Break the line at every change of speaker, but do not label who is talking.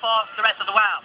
for the rest of the world.